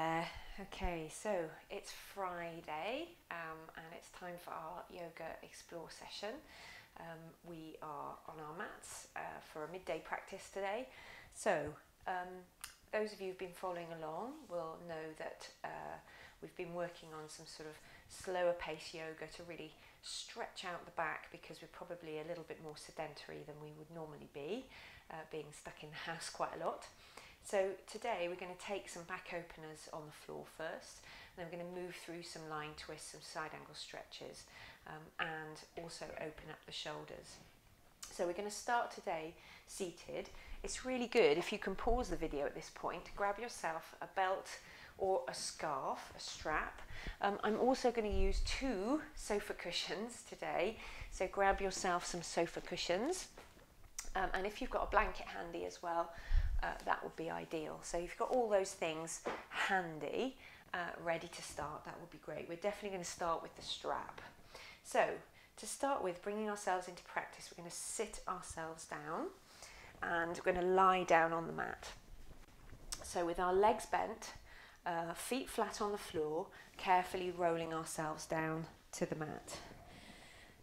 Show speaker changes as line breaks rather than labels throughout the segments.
there. Okay, so it's Friday um, and it's time for our yoga explore session. Um, we are on our mats uh, for a midday practice today. So, um, those of you who've been following along will know that uh, we've been working on some sort of slower pace yoga to really stretch out the back because we're probably a little bit more sedentary than we would normally be, uh, being stuck in the house quite a lot. So today we're going to take some back openers on the floor first, and then we're going to move through some line twists, some side angle stretches, um, and also open up the shoulders. So we're going to start today seated. It's really good if you can pause the video at this point, grab yourself a belt or a scarf, a strap. Um, I'm also going to use two sofa cushions today, so grab yourself some sofa cushions. Um, and if you've got a blanket handy as well, uh, that would be ideal. So if you've got all those things handy, uh, ready to start, that would be great. We're definitely going to start with the strap. So to start with, bringing ourselves into practice, we're going to sit ourselves down and we're going to lie down on the mat. So with our legs bent, uh, feet flat on the floor, carefully rolling ourselves down to the mat.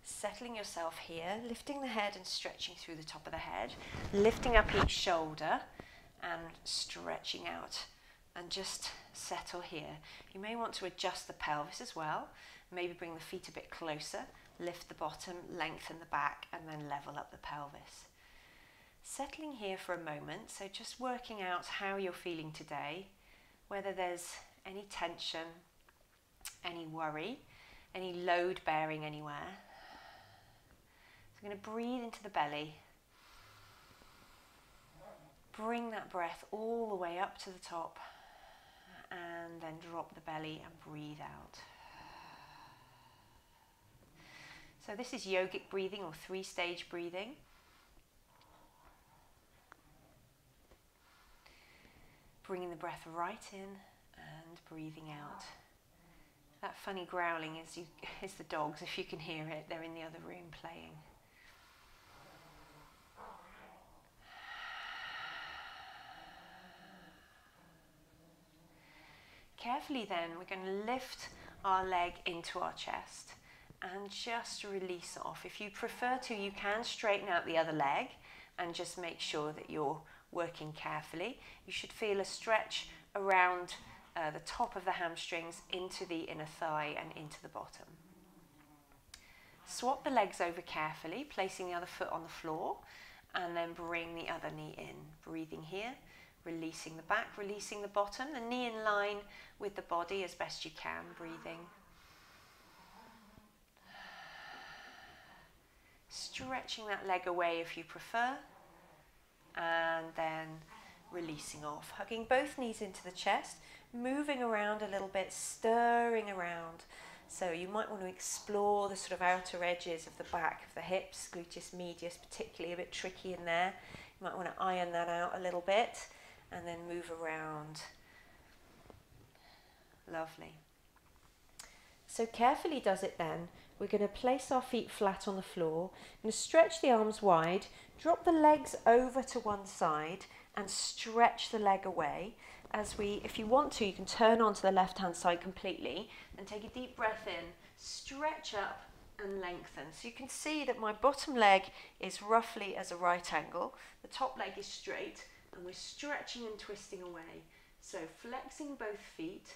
Settling yourself here, lifting the head and stretching through the top of the head, lifting up each shoulder and stretching out and just settle here. You may want to adjust the pelvis as well. Maybe bring the feet a bit closer, lift the bottom, lengthen the back, and then level up the pelvis. Settling here for a moment, so just working out how you're feeling today, whether there's any tension, any worry, any load bearing anywhere. So I'm going to breathe into the belly Bring that breath all the way up to the top and then drop the belly and breathe out. So, this is yogic breathing or three stage breathing. Bringing the breath right in and breathing out. That funny growling is, you, is the dogs, if you can hear it, they're in the other room playing. Carefully then, we're going to lift our leg into our chest and just release off. If you prefer to, you can straighten out the other leg and just make sure that you're working carefully. You should feel a stretch around uh, the top of the hamstrings into the inner thigh and into the bottom. Swap the legs over carefully, placing the other foot on the floor, and then bring the other knee in. Breathing here releasing the back, releasing the bottom, the knee in line with the body as best you can, breathing. Stretching that leg away if you prefer, and then releasing off. Hugging both knees into the chest, moving around a little bit, stirring around. So you might want to explore the sort of outer edges of the back of the hips, gluteus medius, particularly a bit tricky in there. You might want to iron that out a little bit and then move around. Lovely. So carefully does it then. We're going to place our feet flat on the floor. We're going to stretch the arms wide, drop the legs over to one side and stretch the leg away. As we, if you want to, you can turn onto the left hand side completely and take a deep breath in, stretch up and lengthen. So you can see that my bottom leg is roughly as a right angle, the top leg is straight, and we're stretching and twisting away. So flexing both feet,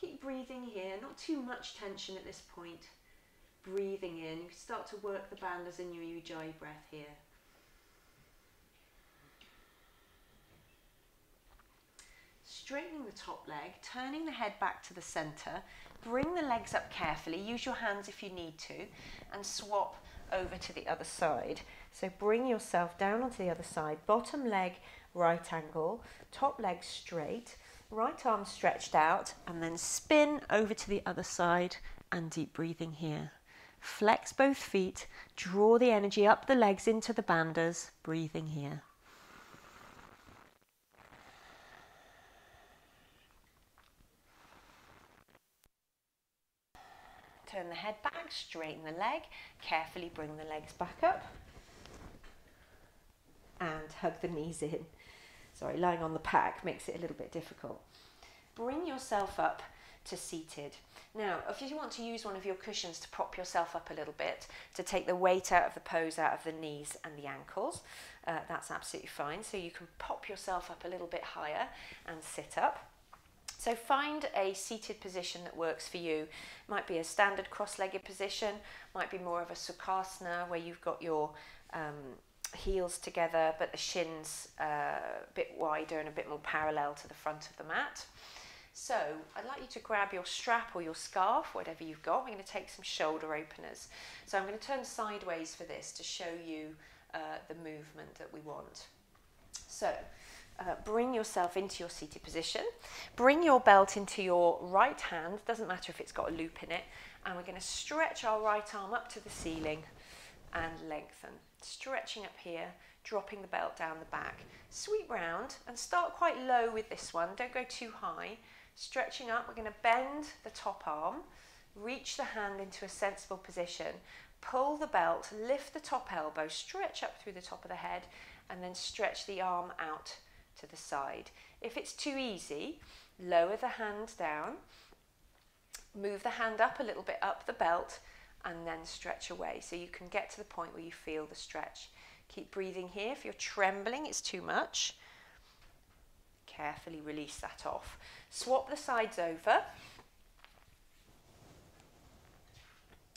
keep breathing here, not too much tension at this point. Breathing in, you start to work the bandhas in your ujjayi breath here. Straightening the top leg, turning the head back to the center, bring the legs up carefully, use your hands if you need to, and swap over to the other side. So bring yourself down onto the other side, bottom leg right angle, top leg straight, right arm stretched out, and then spin over to the other side and deep breathing here. Flex both feet, draw the energy up the legs into the bandhas, breathing here. Turn the head back, straighten the leg, carefully bring the legs back up and hug the knees in. Sorry, lying on the pack makes it a little bit difficult. bring yourself up to seated. Now, if you want to use one of your cushions to prop yourself up a little bit, to take the weight out of the pose out of the knees and the ankles, uh, that's absolutely fine. So you can pop yourself up a little bit higher and sit up. So find a seated position that works for you. Might be a standard cross-legged position, might be more of a sukhasana where you've got your um, heels together but the shins uh, a bit wider and a bit more parallel to the front of the mat. So I'd like you to grab your strap or your scarf, whatever you've got. We're going to take some shoulder openers. So I'm going to turn sideways for this to show you uh, the movement that we want. So uh, bring yourself into your seated position. Bring your belt into your right hand, doesn't matter if it's got a loop in it, and we're going to stretch our right arm up to the ceiling and lengthen. Stretching up here, dropping the belt down the back. Sweep round and start quite low with this one, don't go too high. Stretching up, we're going to bend the top arm, reach the hand into a sensible position, pull the belt, lift the top elbow, stretch up through the top of the head, and then stretch the arm out to the side. If it's too easy, lower the hand down, move the hand up a little bit up the belt, and then stretch away so you can get to the point where you feel the stretch. Keep breathing here. If you're trembling, it's too much. Carefully release that off. Swap the sides over.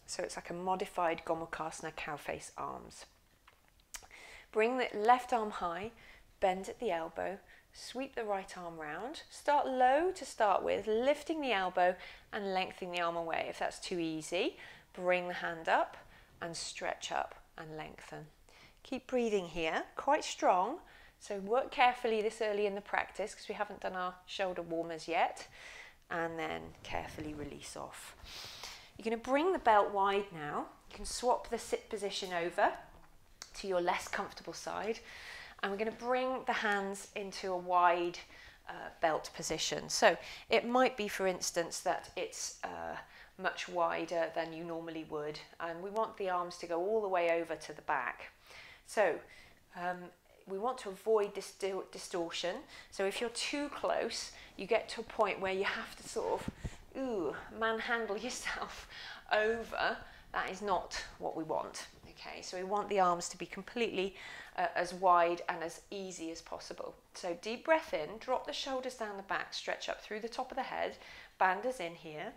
So it's like a modified Gomukhasana cow face arms. Bring the left arm high, bend at the elbow, sweep the right arm round. Start low to start with, lifting the elbow and lengthening the arm away. If that's too easy, bring the hand up and stretch up and lengthen. Keep breathing here, quite strong. So work carefully this early in the practice because we haven't done our shoulder warmers yet. And then carefully release off. You're going to bring the belt wide now. You can swap the sit position over to your less comfortable side. And we're going to bring the hands into a wide uh, belt position. So it might be, for instance, that it's uh, much wider than you normally would. And we want the arms to go all the way over to the back. So um, we want to avoid this distortion. So if you're too close, you get to a point where you have to sort of, ooh, manhandle yourself over. That is not what we want. Okay, so we want the arms to be completely uh, as wide and as easy as possible. So deep breath in, drop the shoulders down the back, stretch up through the top of the head, bandhas in here,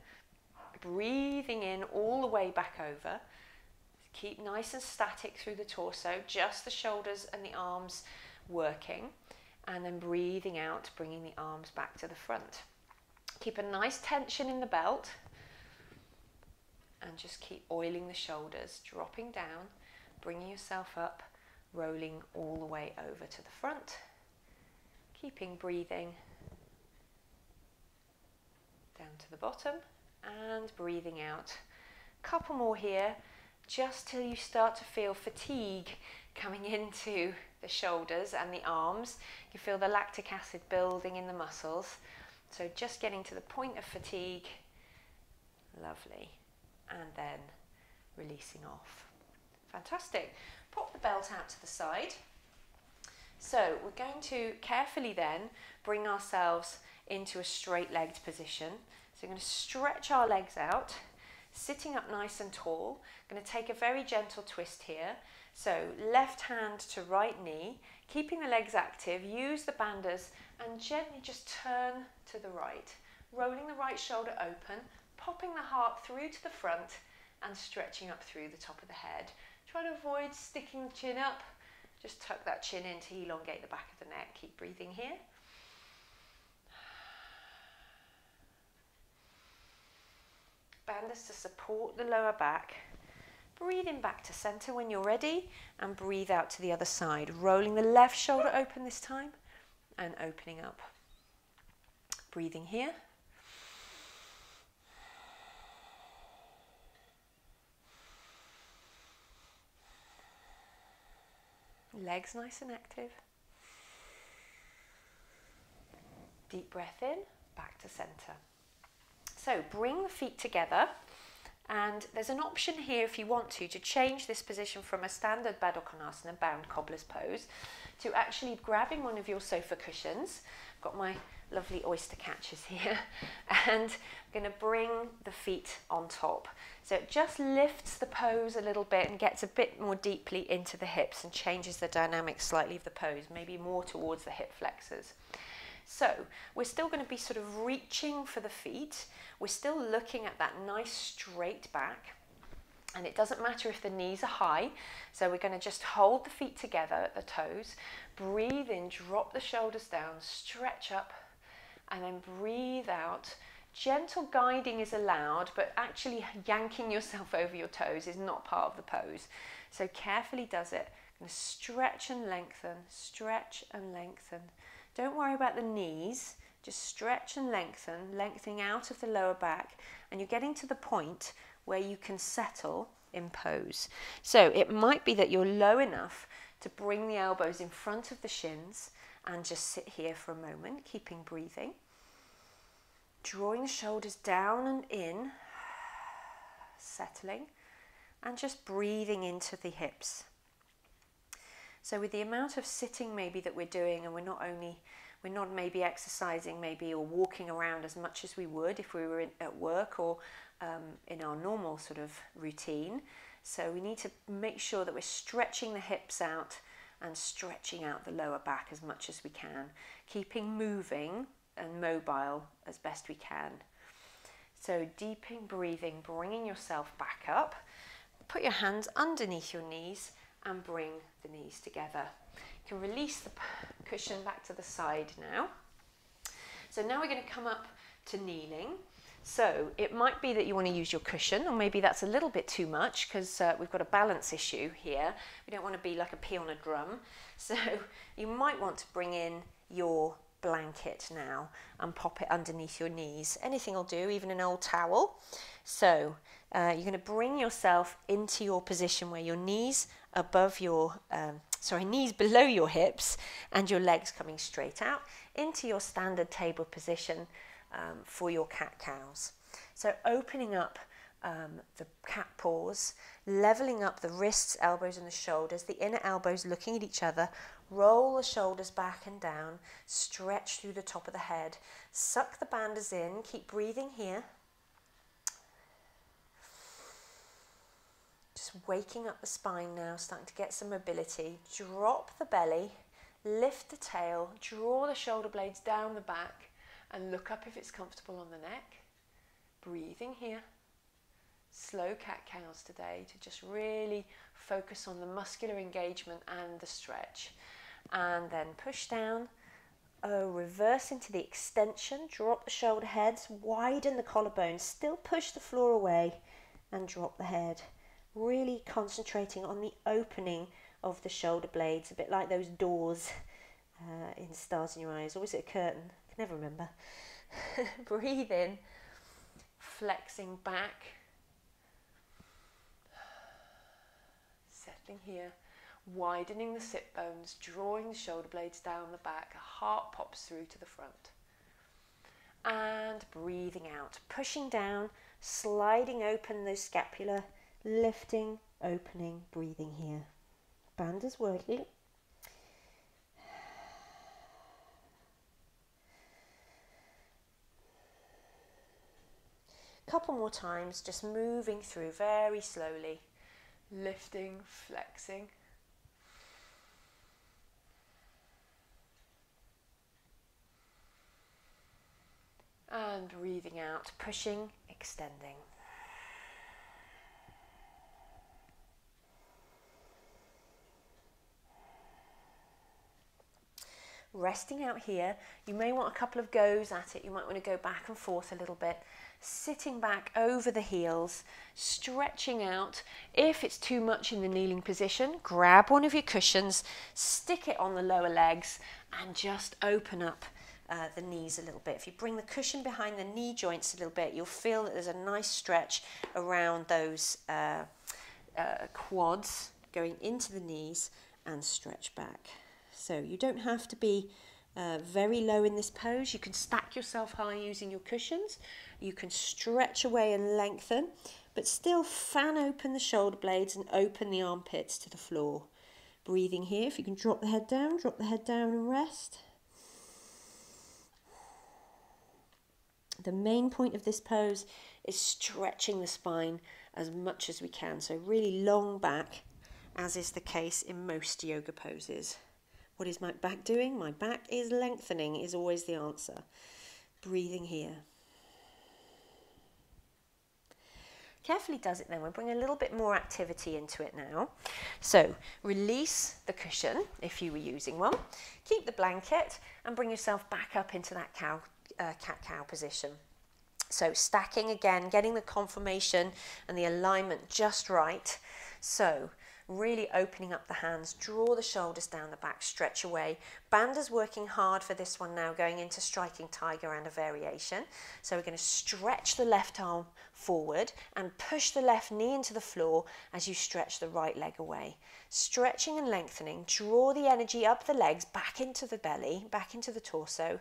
breathing in all the way back over. Keep nice and static through the torso, just the shoulders and the arms working, and then breathing out, bringing the arms back to the front. Keep a nice tension in the belt, and just keep oiling the shoulders, dropping down, bringing yourself up, rolling all the way over to the front, keeping breathing down to the bottom and breathing out. A couple more here, just till you start to feel fatigue coming into the shoulders and the arms. You feel the lactic acid building in the muscles. So just getting to the point of fatigue. Lovely. And then releasing off. Fantastic. Pop the belt out to the side. So we're going to carefully then bring ourselves into a straight legged position. So we're going to stretch our legs out, sitting up nice and tall. Going to take a very gentle twist here. So left hand to right knee, keeping the legs active, use the bandhas and gently just turn to the right. Rolling the right shoulder open, popping the heart through to the front and stretching up through the top of the head. Try to avoid sticking the chin up. Just tuck that chin in to elongate the back of the neck. Keep breathing here. Banders to support the lower back. Breathing back to center when you're ready and breathe out to the other side. Rolling the left shoulder open this time and opening up. Breathing here. Legs nice and active. Deep breath in, back to center. So bring the feet together And there's an option here if you want to, to change this position from a standard Baddha bound cobbler's pose, to actually grabbing one of your sofa cushions. I've got my lovely oyster catchers here. And I'm going to bring the feet on top. So it just lifts the pose a little bit and gets a bit more deeply into the hips and changes the dynamic slightly of the pose, maybe more towards the hip flexors. So we're still going to be sort of reaching for the feet. We're still looking at that nice straight back. And it doesn't matter if the knees are high. So we're going to just hold the feet together at the toes. Breathe in, drop the shoulders down, stretch up, and then breathe out Gentle guiding is allowed, but actually yanking yourself over your toes is not part of the pose. So carefully does it. Gonna stretch and lengthen, stretch and lengthen. Don't worry about the knees, just stretch and lengthen, lengthening out of the lower back, and you're getting to the point where you can settle in pose. So it might be that you're low enough to bring the elbows in front of the shins and just sit here for a moment, keeping breathing drawing the shoulders down and in, settling, and just breathing into the hips. So with the amount of sitting maybe that we're doing, and we're not only we're not maybe exercising maybe or walking around as much as we would if we were in, at work or um, in our normal sort of routine. So we need to make sure that we're stretching the hips out and stretching out the lower back as much as we can, keeping moving and mobile as best we can. So, deeping breathing, bringing yourself back up. Put your hands underneath your knees and bring the knees together. You can release the cushion back to the side now. So, now we're going to come up to kneeling. So, it might be that you want to use your cushion, or maybe that's a little bit too much because uh, we've got a balance issue here. We don't want to be like a pea on a drum. So, you might want to bring in your blanket now and pop it underneath your knees. Anything will do, even an old towel. So uh, you're going to bring yourself into your position where your knees above your, um, sorry, knees below your hips and your legs coming straight out into your standard table position um, for your cat cows. So opening up um, the cat paws, leveling up the wrists, elbows, and the shoulders, the inner elbows looking at each other, Roll the shoulders back and down, stretch through the top of the head. Suck the bandhas in, keep breathing here. Just waking up the spine now, starting to get some mobility. Drop the belly, lift the tail, draw the shoulder blades down the back, and look up if it's comfortable on the neck. Breathing here. Slow cat cows today to just really focus on the muscular engagement and the stretch and then push down. Oh, reverse into the extension, drop the shoulder heads, widen the collarbones, still push the floor away and drop the head. Really concentrating on the opening of the shoulder blades, a bit like those doors uh, in Stars in Your Eyes. Or was it a curtain? I can never remember. Breathe in, flexing back, settling here widening the sit bones, drawing the shoulder blades down the back, a heart pops through to the front. And breathing out, pushing down, sliding open those scapula, lifting, opening, breathing here. Bandhas working. Couple more times, just moving through very slowly, lifting, flexing. And breathing out, pushing, extending. Resting out here, you may want a couple of goes at it. You might want to go back and forth a little bit. Sitting back over the heels, stretching out. If it's too much in the kneeling position, grab one of your cushions, stick it on the lower legs, and just open up uh, the knees a little bit. If you bring the cushion behind the knee joints a little bit, you'll feel that there's a nice stretch around those uh, uh, quads going into the knees and stretch back. So you don't have to be uh, very low in this pose. You can stack yourself high using your cushions. You can stretch away and lengthen, but still fan open the shoulder blades and open the armpits to the floor. Breathing here, if you can drop the head down, drop the head down and rest. The main point of this pose is stretching the spine as much as we can. So, really long back, as is the case in most yoga poses. What is my back doing? My back is lengthening, is always the answer. Breathing here. Carefully does it then. We'll bring a little bit more activity into it now. So release the cushion if you were using one. Keep the blanket and bring yourself back up into that cow, uh, cat-cow position. So stacking again, getting the conformation and the alignment just right. So really opening up the hands, draw the shoulders down the back, stretch away. Bandha's working hard for this one now, going into striking tiger and a variation. So we're going to stretch the left arm forward and push the left knee into the floor as you stretch the right leg away. Stretching and lengthening, draw the energy up the legs, back into the belly, back into the torso.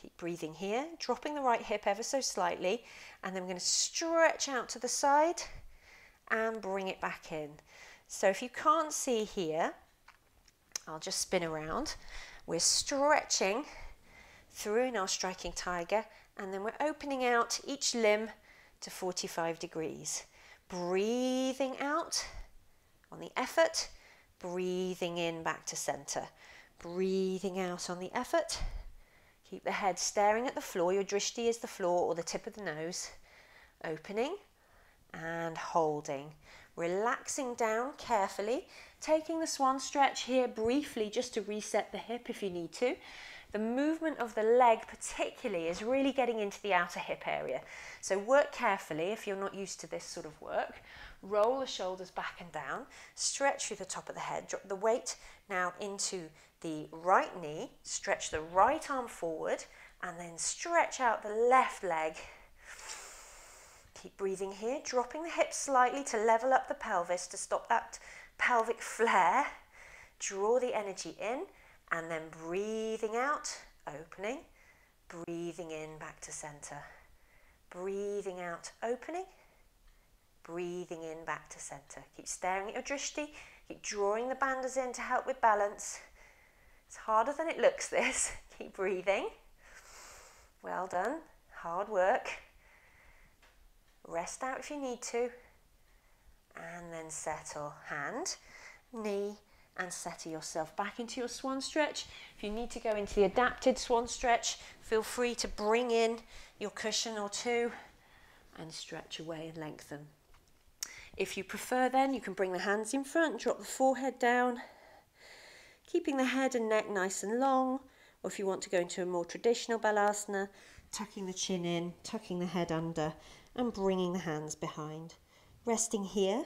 Keep breathing here, dropping the right hip ever so slightly, and then we're going to stretch out to the side and bring it back in. So if you can't see here, I'll just spin around. We're stretching through in our striking tiger and then we're opening out each limb to 45 degrees. Breathing out on the effort, breathing in back to center. Breathing out on the effort. Keep the head staring at the floor. Your drishti is the floor or the tip of the nose. Opening and holding relaxing down carefully, taking the swan stretch here briefly just to reset the hip if you need to. The movement of the leg particularly is really getting into the outer hip area. So work carefully if you're not used to this sort of work. Roll the shoulders back and down, stretch through the top of the head, drop the weight now into the right knee, stretch the right arm forward and then stretch out the left leg Keep breathing here, dropping the hips slightly to level up the pelvis to stop that pelvic flare. Draw the energy in and then breathing out, opening, breathing in back to center. Breathing out, opening, breathing in back to center. Keep staring at your drishti, keep drawing the bandhas in to help with balance. It's harder than it looks, this. Keep breathing. Well done. Hard work. Rest out if you need to. And then settle. Hand, knee, and settle yourself back into your swan stretch. If you need to go into the adapted swan stretch, feel free to bring in your cushion or two and stretch away and lengthen. If you prefer, then you can bring the hands in front, drop the forehead down, keeping the head and neck nice and long. Or if you want to go into a more traditional balasana, tucking the chin in, tucking the head under, and bringing the hands behind. Resting here.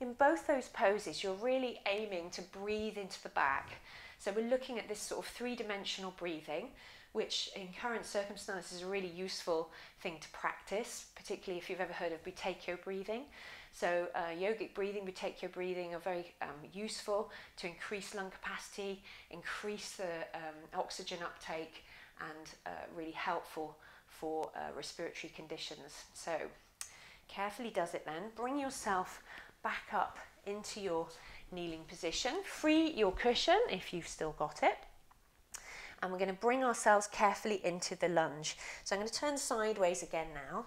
In both those poses, you're really aiming to breathe into the back. So we're looking at this sort of three-dimensional breathing, which in current circumstances is a really useful thing to practice, particularly if you've ever heard of Buteyko breathing. So uh, yogic breathing, Buteyko breathing are very um, useful to increase lung capacity, increase the um, oxygen uptake, and uh, really helpful for uh, respiratory conditions. So carefully does it then. Bring yourself back up into your kneeling position. Free your cushion if you've still got it. And we're going to bring ourselves carefully into the lunge. So I'm going to turn sideways again now.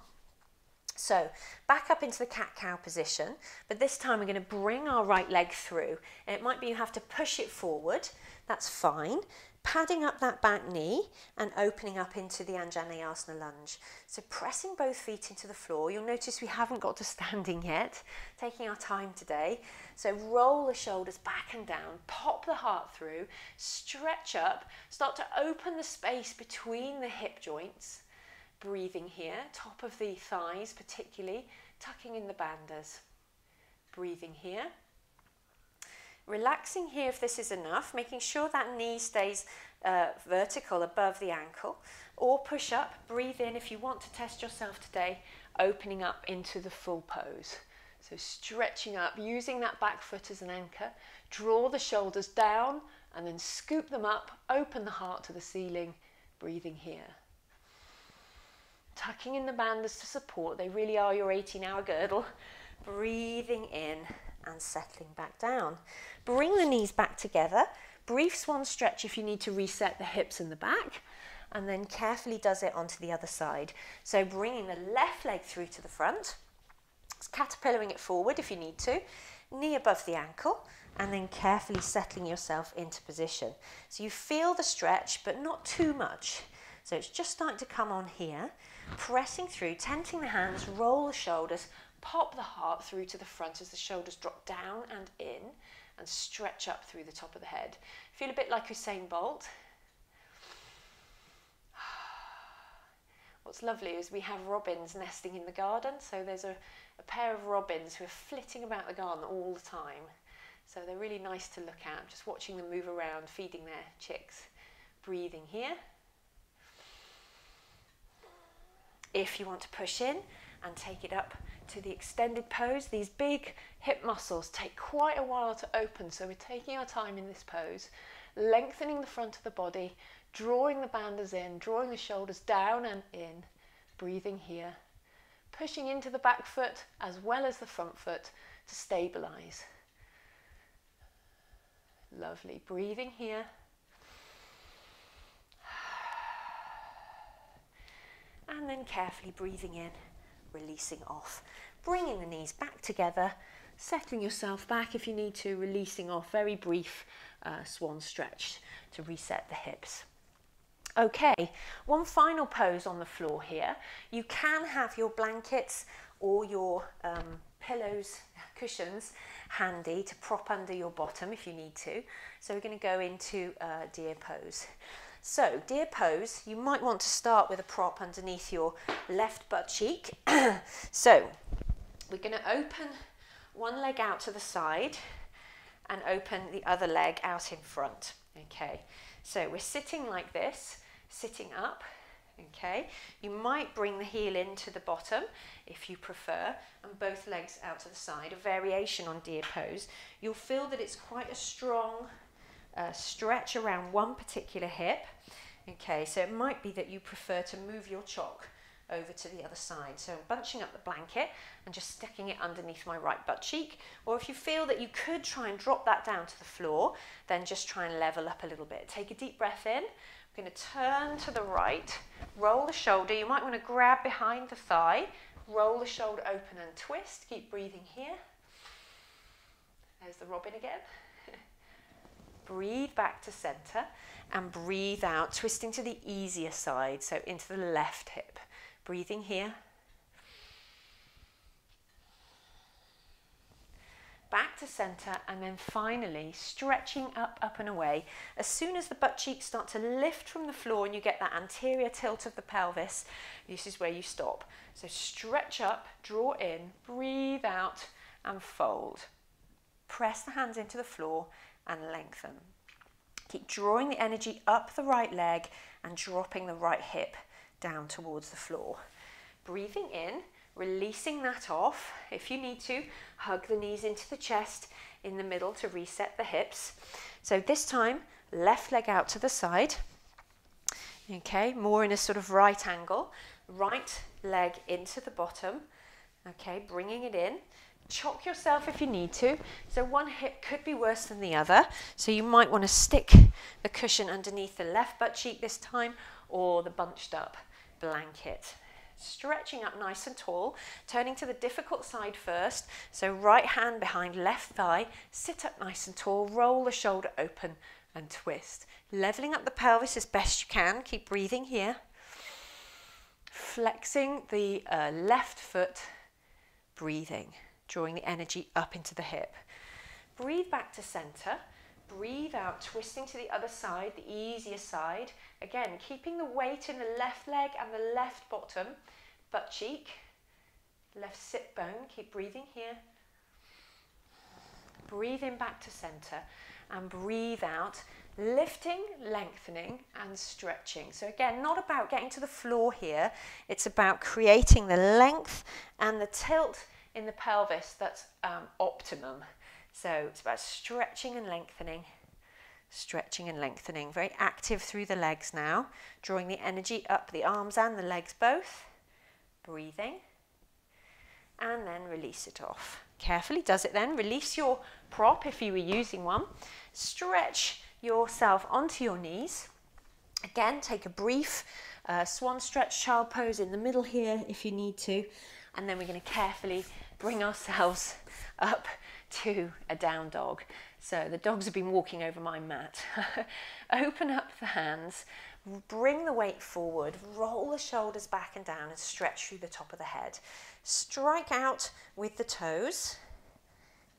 So back up into the cat-cow position, but this time we're going to bring our right leg through. And it might be you have to push it forward, that's fine padding up that back knee and opening up into the Anjaneyasana lunge. So pressing both feet into the floor. You'll notice we haven't got to standing yet, taking our time today. So roll the shoulders back and down, pop the heart through, stretch up, start to open the space between the hip joints. Breathing here, top of the thighs particularly, tucking in the bandhas. Breathing here. Relaxing here if this is enough, making sure that knee stays uh, vertical above the ankle. Or push up, breathe in if you want to test yourself today, opening up into the full pose. So stretching up, using that back foot as an anchor. Draw the shoulders down and then scoop them up, open the heart to the ceiling, breathing here. Tucking in the bandhas to support, they really are your 18 hour girdle. Breathing in and settling back down. Bring the knees back together. Brief swan stretch if you need to reset the hips and the back. And then carefully does it onto the other side. So bringing the left leg through to the front. Caterpillaring it forward if you need to. Knee above the ankle and then carefully settling yourself into position. So you feel the stretch, but not too much. So it's just starting to come on here, pressing through, tenting the hands, roll the shoulders, pop the heart through to the front as the shoulders drop down and in, and stretch up through the top of the head. Feel a bit like Usain Bolt. What's lovely is we have robins nesting in the garden, so there's a, a pair of robins who are flitting about the garden all the time. So they're really nice to look at, just watching them move around, feeding their chicks. Breathing here. If you want to push in and take it up to the extended pose, these big hip muscles take quite a while to open, so we're taking our time in this pose, lengthening the front of the body, drawing the bandhas in, drawing the shoulders down and in, breathing here, pushing into the back foot as well as the front foot to stabilize. Lovely. Breathing here. And then carefully breathing in, releasing off. Bringing the knees back together, settling yourself back if you need to, releasing off. Very brief uh, swan stretch to reset the hips. Okay, one final pose on the floor here. You can have your blankets or your um, pillows, cushions handy to prop under your bottom if you need to. So we're going to go into uh, deer pose. So deer pose, you might want to start with a prop underneath your left butt cheek. so we're going to open one leg out to the side and open the other leg out in front. Okay, so we're sitting like this, sitting up, okay? You might bring the heel into the bottom if you prefer and both legs out to the side, a variation on deer pose. You'll feel that it's quite a strong uh, stretch around one particular hip. Okay, so it might be that you prefer to move your chock over to the other side. So I'm bunching up the blanket and just sticking it underneath my right butt cheek. Or if you feel that you could try and drop that down to the floor, then just try and level up a little bit. Take a deep breath in I'm going to turn to the right, roll the shoulder. You might want to grab behind the thigh, roll the shoulder open and twist. Keep breathing here. There's the robin again. Breathe back to center and breathe out, twisting to the easier side, so into the left hip. Breathing here. back to center, and then finally stretching up, up and away. As soon as the butt cheeks start to lift from the floor and you get that anterior tilt of the pelvis, this is where you stop. So stretch up, draw in, breathe out, and fold. Press the hands into the floor and lengthen. Keep drawing the energy up the right leg and dropping the right hip down towards the floor. Breathing in, releasing that off. If you need to, hug the knees into the chest in the middle to reset the hips. So this time, left leg out to the side. Okay, more in a sort of right angle. Right leg into the bottom. Okay, bringing it in. Chock yourself if you need to. So one hip could be worse than the other. So you might want to stick the cushion underneath the left butt cheek this time or the bunched up blanket stretching up nice and tall, turning to the difficult side first. So right hand behind left thigh, sit up nice and tall, roll the shoulder open and twist. Leveling up the pelvis as best you can. Keep breathing here. Flexing the uh, left foot, breathing, drawing the energy up into the hip. Breathe back to center. Breathe out, twisting to the other side, the easier side. Again, keeping the weight in the left leg and the left bottom, butt cheek, left sit bone. Keep breathing here. Breathe in back to center and breathe out, lifting, lengthening, and stretching. So, again, not about getting to the floor here, it's about creating the length and the tilt in the pelvis that's um, optimum. So it's about stretching and lengthening, Stretching and lengthening. Very active through the legs now. Drawing the energy up the arms and the legs both. Breathing. And then release it off. Carefully does it then. Release your prop if you were using one. Stretch yourself onto your knees. Again, take a brief uh, swan stretch child pose in the middle here if you need to. And then we're going to carefully bring ourselves up to a down dog. So the dogs have been walking over my mat. Open up the hands, bring the weight forward, roll the shoulders back and down and stretch through the top of the head. Strike out with the toes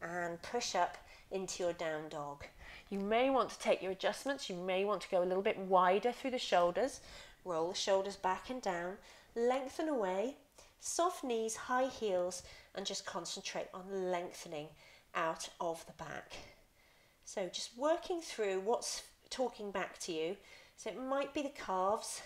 and push up into your down dog. You may want to take your adjustments. You may want to go a little bit wider through the shoulders. Roll the shoulders back and down. Lengthen away. Soft knees, high heels, and just concentrate on lengthening out of the back. So just working through what's talking back to you. So it might be the calves,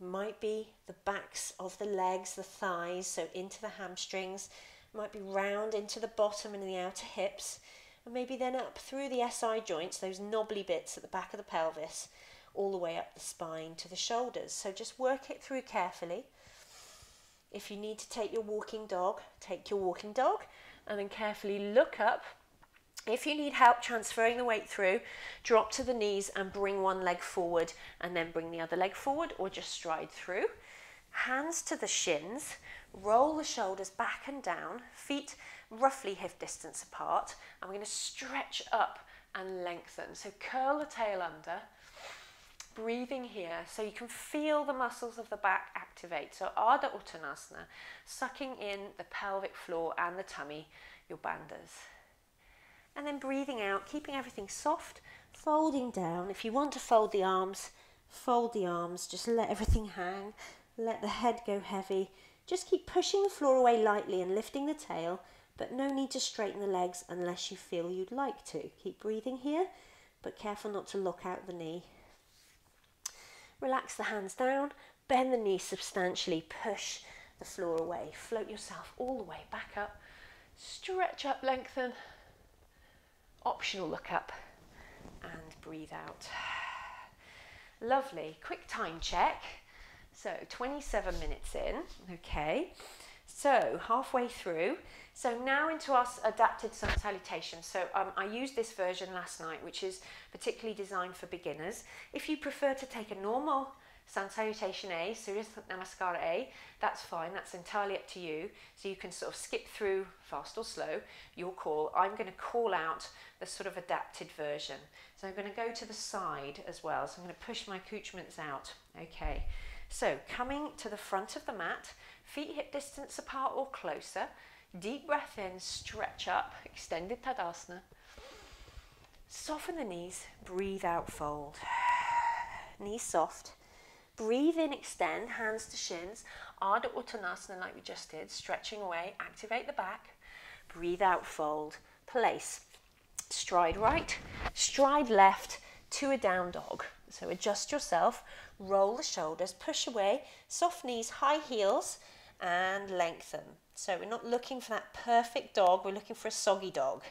might be the backs of the legs, the thighs, so into the hamstrings, might be round into the bottom and the outer hips, and maybe then up through the SI joints, those knobbly bits at the back of the pelvis, all the way up the spine to the shoulders. So just work it through carefully. If you need to take your walking dog, take your walking dog and then carefully look up. If you need help transferring the weight through, drop to the knees and bring one leg forward and then bring the other leg forward or just stride through. Hands to the shins, roll the shoulders back and down, feet roughly hip distance apart. And we're going to stretch up and lengthen. So curl the tail under, breathing here so you can feel the muscles of the back activate. So Ardha Uttanasana, sucking in the pelvic floor and the tummy, your bandhas. And then breathing out, keeping everything soft, folding down. If you want to fold the arms, fold the arms, just let everything hang, let the head go heavy. Just keep pushing the floor away lightly and lifting the tail, but no need to straighten the legs unless you feel you'd like to. Keep breathing here, but careful not to lock out the knee. Relax the hands down, bend the knees substantially, push the floor away. Float yourself all the way back up, stretch up, lengthen. Optional look up and breathe out. Lovely. Quick time check. So 27 minutes in, okay. So halfway through. So now into our adapted sun salutation. So um, I used this version last night, which is particularly designed for beginners. If you prefer to take a normal sun salutation A, Surya Namaskara A, that's fine, that's entirely up to you. So you can sort of skip through fast or slow, your call. I'm going to call out the sort of adapted version. So I'm going to go to the side as well. So I'm going to push my accoutrements out. Okay. So coming to the front of the mat, feet hip distance apart or closer. Deep breath in, stretch up, extended Tadasana. Soften the knees, breathe out, fold. Knees soft. Breathe in, extend, hands to shins. Ardha Uttanasana like we just did, stretching away, activate the back. Breathe out, fold. Place. Stride right, stride left to a down dog. So adjust yourself, roll the shoulders, push away, soft knees, high heels, and lengthen. So we're not looking for that perfect dog, we're looking for a soggy dog.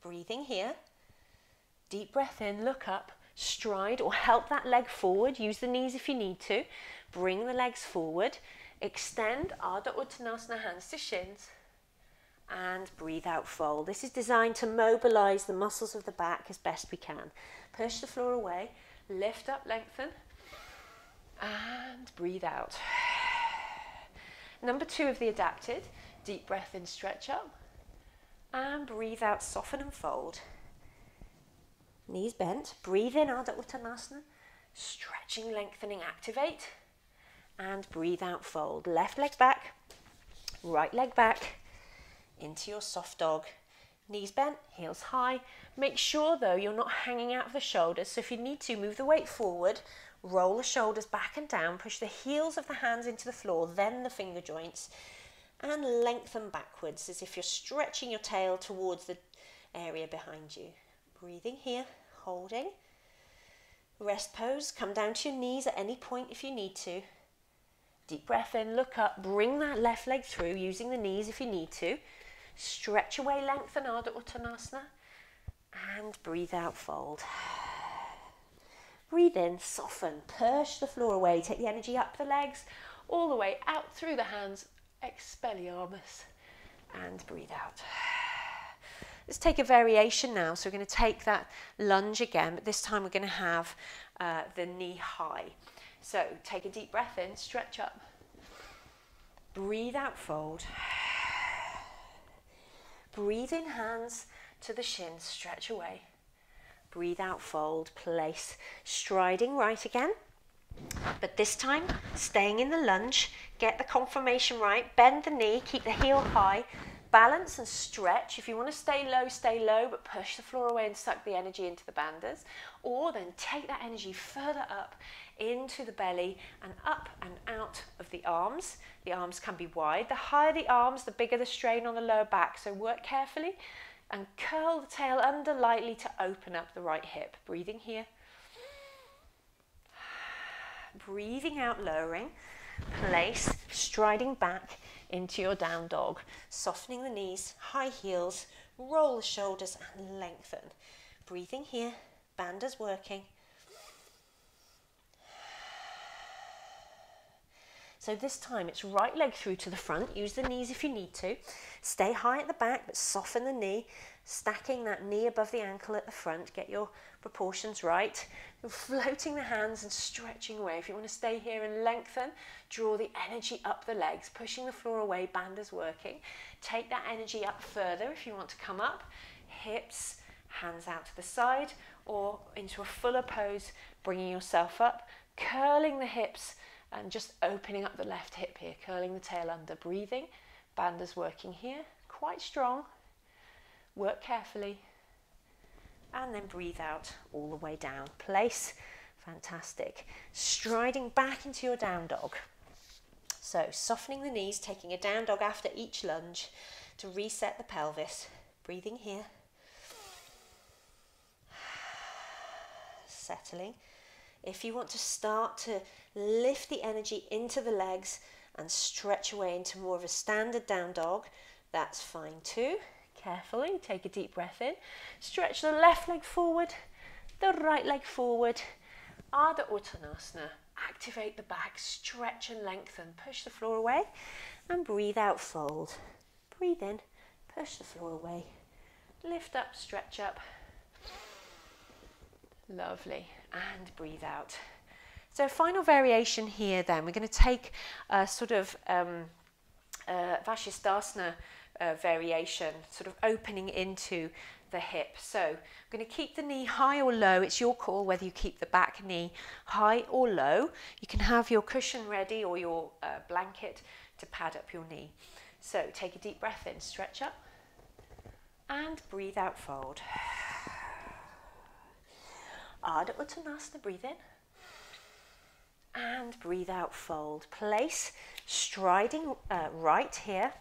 Breathing here. Deep breath in, look up, stride or help that leg forward. Use the knees if you need to. Bring the legs forward. Extend Ardha Uttanasana, hands to shins. And breathe out, fold. This is designed to mobilize the muscles of the back as best we can. Push the floor away. Lift up, lengthen, and breathe out. Number two of the adapted, deep breath in, stretch up, and breathe out, soften and fold. Knees bent, breathe in, Ardha Uttanasana, stretching, lengthening, activate, and breathe out, fold. Left leg back, right leg back, into your soft dog. Knees bent, heels high, Make sure though you're not hanging out of the shoulders. So if you need to, move the weight forward, roll the shoulders back and down, push the heels of the hands into the floor, then the finger joints, and lengthen backwards as if you're stretching your tail towards the area behind you. Breathing here, holding. Rest pose, come down to your knees at any point if you need to. Deep breath in, look up, bring that left leg through using the knees if you need to. Stretch away, lengthen Ardha Uttanasana And breathe out, fold. Breathe in, soften, push the floor away, take the energy up the legs, all the way out through the hands, expelliarmus, and breathe out. Let's take a variation now. So we're going to take that lunge again, but this time we're going to have uh, the knee high. So take a deep breath in, stretch up. Breathe out, fold. Breathe in, hands to the shin, stretch away. Breathe out, fold, place. Striding right again. But this time, staying in the lunge, get the confirmation right, bend the knee, keep the heel high, balance and stretch. If you want to stay low, stay low, but push the floor away and suck the energy into the bandhas. Or then take that energy further up into the belly and up and out of the arms. The arms can be wide. The higher the arms, the bigger the strain on the lower back. So work carefully and curl the tail under lightly to open up the right hip. Breathing here. Breathing out, lowering. Place, striding back into your down dog, softening the knees, high heels, roll the shoulders and lengthen. Breathing here, bandhas working. So this time it's right leg through to the front. Use the knees if you need to. Stay high at the back, but soften the knee. Stacking that knee above the ankle at the front. Get your proportions right. floating the hands and stretching away. If you want to stay here and lengthen, draw the energy up the legs, pushing the floor away, bandhas working. Take that energy up further if you want to come up. Hips, hands out to the side, or into a fuller pose, bringing yourself up, curling the hips and just opening up the left hip here, curling the tail under, breathing. Bandhas working here, quite strong. Work carefully. And then breathe out all the way down. Place, fantastic. Striding back into your down dog. So softening the knees, taking a down dog after each lunge to reset the pelvis. Breathing here. Settling. If you want to start to lift the energy into the legs and stretch away into more of a standard down dog, that's fine too. Carefully, take a deep breath in. Stretch the left leg forward, the right leg forward. Ardha Uttanasana. Activate the back, stretch and lengthen. Push the floor away and breathe out, fold. Breathe in, push the floor away. Lift up, stretch up. Lovely and breathe out. So final variation here then, we're going to take a sort of um, uh, uh, variation, sort of opening into the hip. So I'm going to keep the knee high or low. It's your call whether you keep the back knee high or low. You can have your cushion ready or your uh, blanket to pad up your knee. So take a deep breath in, stretch up and breathe out, fold. Ardha Uttanasana, breathe in. And breathe out, fold. Place, striding uh, right here.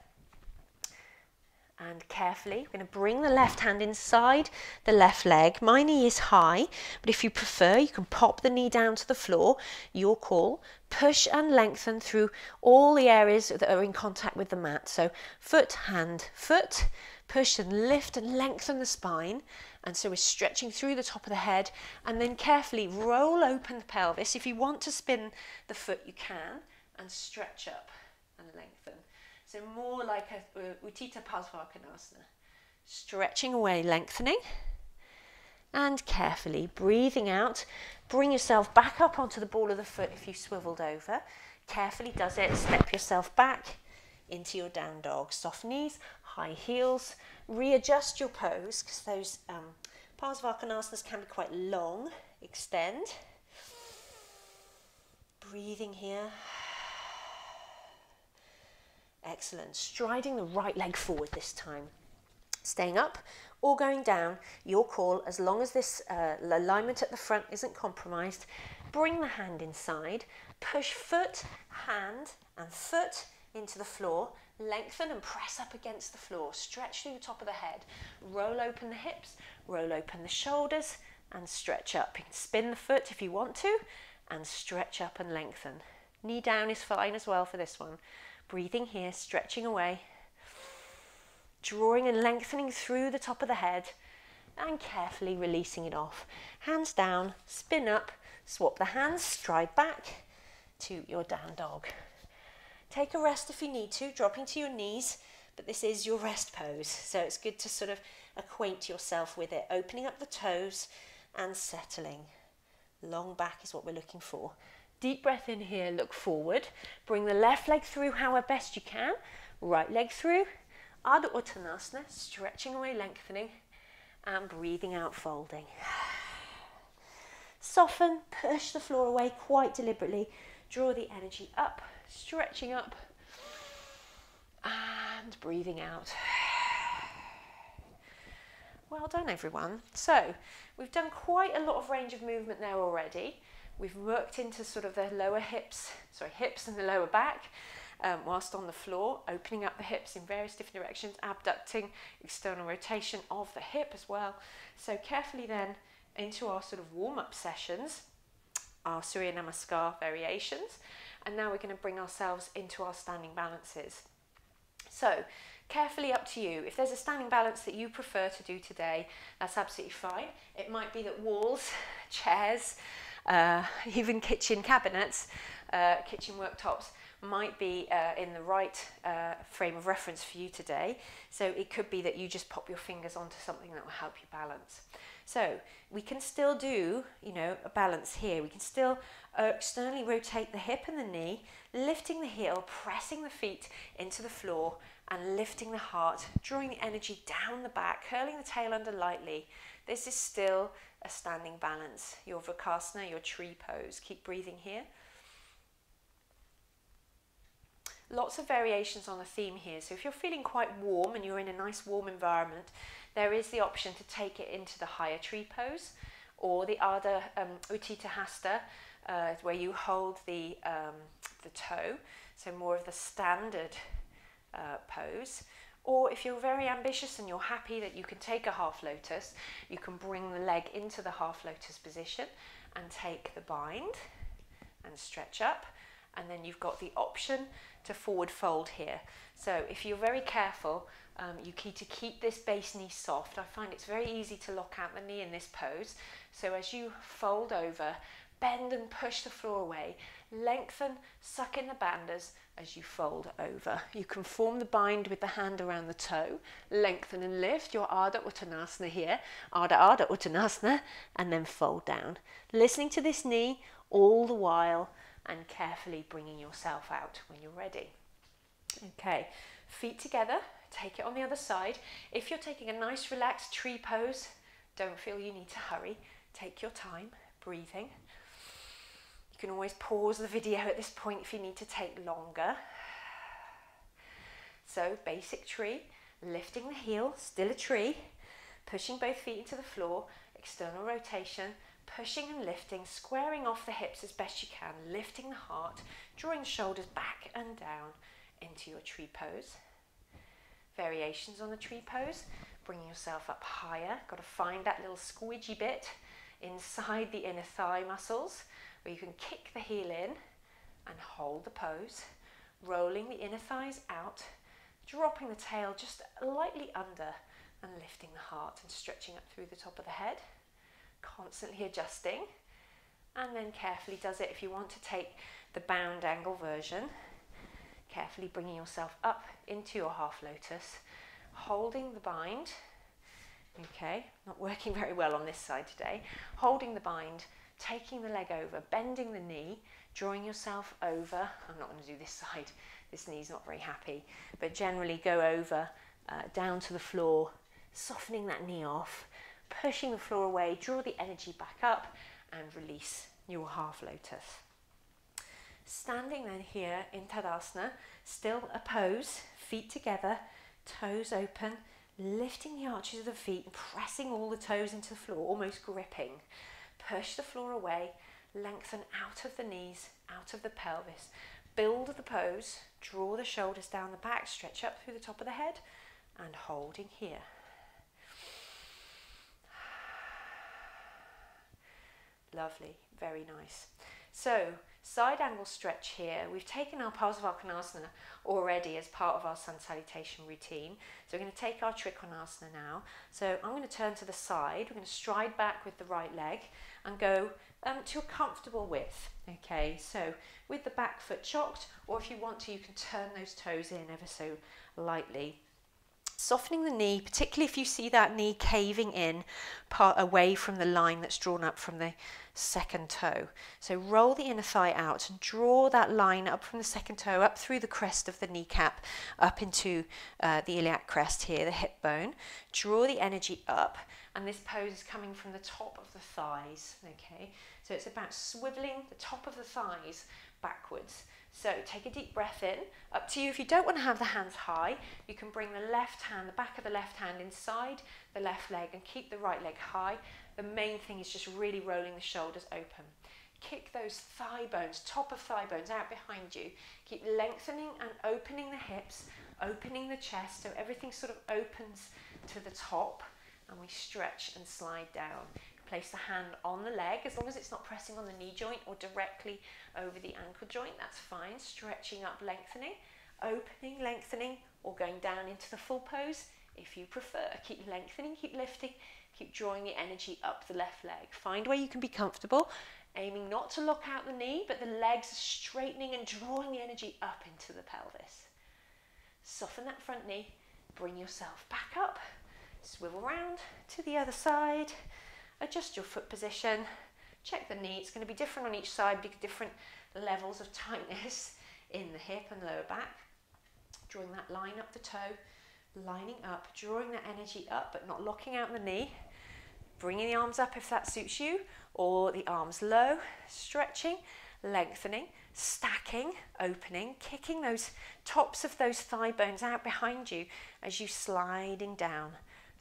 And carefully, we're going to bring the left hand inside the left leg. My knee is high, but if you prefer, you can pop the knee down to the floor. Your call. Push and lengthen through all the areas that are in contact with the mat. So foot, hand, foot. Push and lift and lengthen the spine and so we're stretching through the top of the head and then carefully roll open the pelvis. If you want to spin the foot, you can, and stretch up and lengthen. So more like a uh, Utthita Parsvakonasana. Stretching away, lengthening, and carefully breathing out. Bring yourself back up onto the ball of the foot if you swiveled over. Carefully does it. Step yourself back into your down dog. Soft knees, high heels, readjust your pose because those um, Parsvakonasanas can be quite long. Extend. Breathing here. Excellent. Striding the right leg forward this time. Staying up or going down, your call, as long as this uh, alignment at the front isn't compromised. Bring the hand inside, push foot, hand, and foot into the floor Lengthen and press up against the floor. Stretch through the top of the head. Roll open the hips, roll open the shoulders, and stretch up. You can spin the foot if you want to, and stretch up and lengthen. Knee down is fine as well for this one. Breathing here, stretching away. Drawing and lengthening through the top of the head. and carefully releasing it off. Hands down, spin up, swap the hands, stride back to your down dog. Take a rest if you need to, dropping to your knees, but this is your rest pose, so it's good to sort of acquaint yourself with it, opening up the toes and settling. Long back is what we're looking for. Deep breath in here, look forward. Bring the left leg through however best you can. Right leg through. Ardha Uttanasana, stretching away, lengthening, and breathing out, folding. Soften, push the floor away quite deliberately. Draw the energy up, stretching up, and breathing out. Well done, everyone. So, we've done quite a lot of range of movement there already. We've worked into sort of the lower hips, sorry, hips and the lower back, um, whilst on the floor, opening up the hips in various different directions, abducting, external rotation of the hip as well. So carefully then into our sort of warm-up sessions, our Surya Namaskar variations, and now we're going to bring ourselves into our standing balances. So carefully up to you. If there's a standing balance that you prefer to do today, that's absolutely fine. It might be that walls, chairs, uh, even kitchen cabinets, uh, kitchen worktops might be uh, in the right uh, frame of reference for you today. So it could be that you just pop your fingers onto something that will help you balance. So we can still do, you know, a balance here. We can still uh, externally rotate the hip and the knee, lifting the heel, pressing the feet into the floor and lifting the heart, drawing the energy down the back, curling the tail under lightly. This is still a standing balance. Your Vrksasana, your tree pose. Keep breathing here. Lots of variations on the theme here. So if you're feeling quite warm and you're in a nice warm environment, there is the option to take it into the higher tree pose or the Ardha um, Utthita Hasta, uh, where you hold the, um, the toe. So more of the standard uh, pose. Or if you're very ambitious and you're happy that you can take a half lotus, you can bring the leg into the half lotus position and take the bind and stretch up. And then you've got the option to forward fold here. So if you're very careful, um, you key to keep this base knee soft. I find it's very easy to lock out the knee in this pose. So as you fold over, bend and push the floor away, lengthen, suck in the bandhas as you fold over. You can form the bind with the hand around the toe, lengthen and lift your Ardha Uttanasana here, Ardha Ardha Uttanasana, and then fold down. Listening to this knee all the while and carefully bringing yourself out when you're ready. Okay, feet together, take it on the other side. If you're taking a nice relaxed tree pose, don't feel you need to hurry. Take your time, breathing. You can always pause the video at this point if you need to take longer. So basic tree, lifting the heel, still a tree, pushing both feet into the floor, external rotation, pushing and lifting, squaring off the hips as best you can, lifting the heart, drawing shoulders back and down into your tree pose. Variations on the tree pose, bringing yourself up higher, got to find that little squidgy bit inside the inner thigh muscles where you can kick the heel in and hold the pose, rolling the inner thighs out, dropping the tail just lightly under and lifting the heart and stretching up through the top of the head, constantly adjusting. And then carefully does it if you want to take the bound angle version, carefully bringing yourself up into your half lotus, holding the bind. Okay, not working very well on this side today. Holding the bind, taking the leg over, bending the knee, drawing yourself over. I'm not going to do this side, this knee's not very happy, but generally go over uh, down to the floor, softening that knee off, pushing the floor away, draw the energy back up, and release your half lotus. Standing then here in Tadasana, still a pose, feet together, toes open, lifting the arches of the feet, pressing all the toes into the floor, almost gripping. Push the floor away, lengthen out of the knees, out of the pelvis. Build the pose, draw the shoulders down the back, stretch up through the top of the head, and holding here. Lovely, very nice. So, Side angle stretch here. We've taken our Parsvakonasana already as part of our sun salutation routine. So we're going to take our Trikonasana now. So I'm going to turn to the side. We're going to stride back with the right leg and go um, to a comfortable width. Okay, so with the back foot chocked, or if you want to, you can turn those toes in ever so lightly. Softening the knee, particularly if you see that knee caving in part away from the line that's drawn up from the second toe. So roll the inner thigh out and draw that line up from the second toe, up through the crest of the kneecap, up into uh, the iliac crest here, the hip bone. Draw the energy up, and this pose is coming from the top of the thighs. Okay, so it's about swiveling the top of the thighs backwards. So take a deep breath in. Up to you. If you don't want to have the hands high, you can bring the left hand, the back of the left hand inside the left leg and keep the right leg high the main thing is just really rolling the shoulders open. Kick those thigh bones, top of thigh bones out behind you. Keep lengthening and opening the hips, opening the chest so everything sort of opens to the top and we stretch and slide down. Place the hand on the leg as long as it's not pressing on the knee joint or directly over the ankle joint, that's fine. Stretching up, lengthening, opening, lengthening, or going down into the full pose if you prefer. Keep lengthening, keep lifting, Keep drawing the energy up the left leg. Find where you can be comfortable, aiming not to lock out the knee, but the legs are straightening and drawing the energy up into the pelvis. Soften that front knee, bring yourself back up, swivel round to the other side, adjust your foot position, check the knee. It's going to be different on each side different levels of tightness in the hip and lower back. Drawing that line up the toe, lining up, drawing that energy up but not locking out the knee bringing the arms up if that suits you, or the arms low, stretching, lengthening, stacking, opening, kicking those tops of those thigh bones out behind you as you sliding down,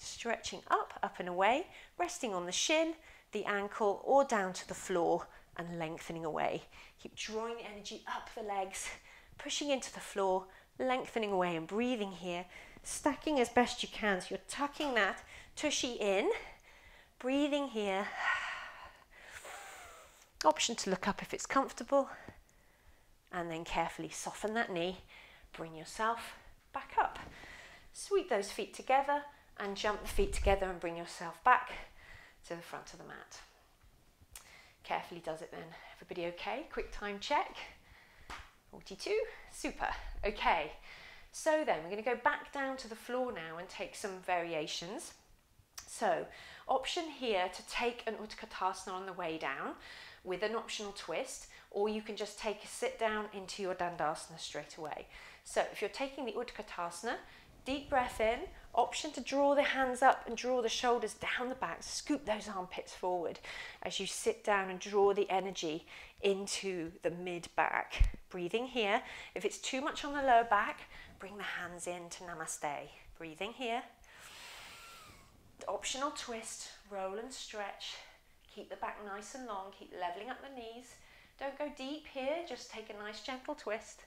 stretching up, up and away, resting on the shin, the ankle, or down to the floor and lengthening away. Keep drawing the energy up the legs, pushing into the floor, lengthening away and breathing here, stacking as best you can. So you're tucking that tushy in Breathing here. Option to look up if it's comfortable. And then carefully soften that knee. Bring yourself back up. Sweep those feet together and jump the feet together and bring yourself back to the front of the mat. Carefully does it then. Everybody okay? Quick time check. 42. Super. Okay. So then we're going to go back down to the floor now and take some variations. So Option here to take an Utkatasana on the way down with an optional twist, or you can just take a sit down into your Dandasana straight away. So if you're taking the Utkatasana, deep breath in, option to draw the hands up and draw the shoulders down the back, scoop those armpits forward as you sit down and draw the energy into the mid back. Breathing here. If it's too much on the lower back, bring the hands in to Namaste. Breathing here optional twist, roll and stretch. Keep the back nice and long, keep leveling up the knees. Don't go deep here, just take a nice gentle twist.